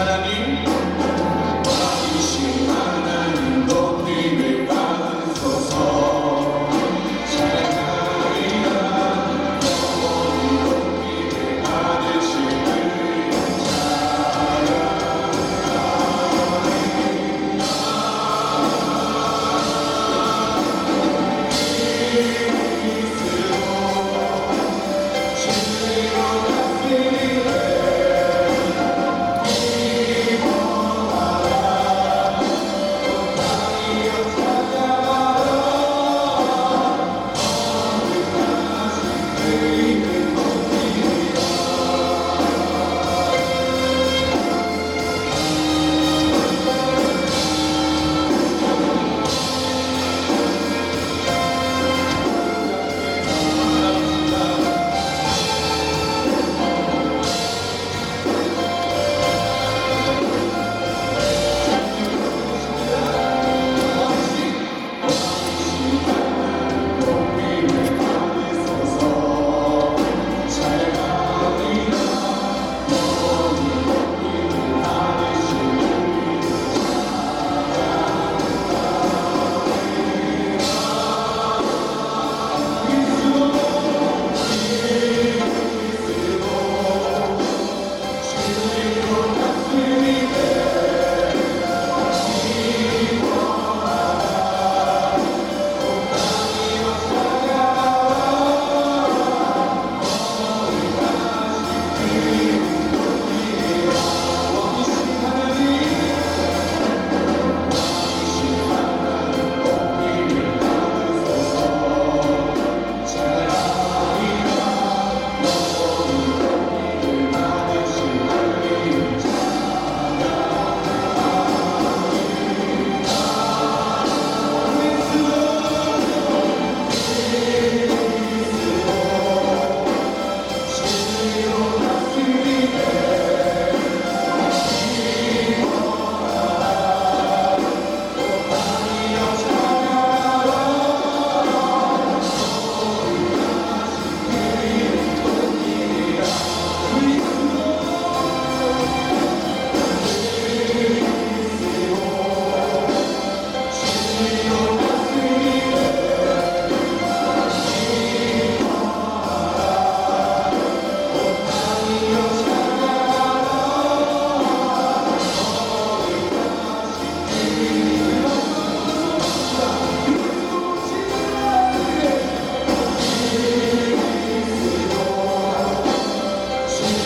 para mim.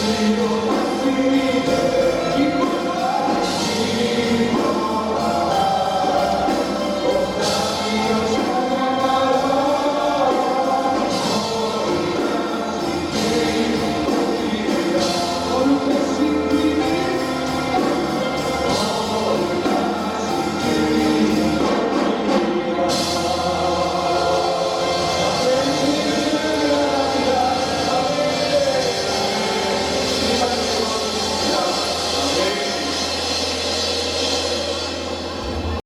Υπότιτλοι AUTHORWAVE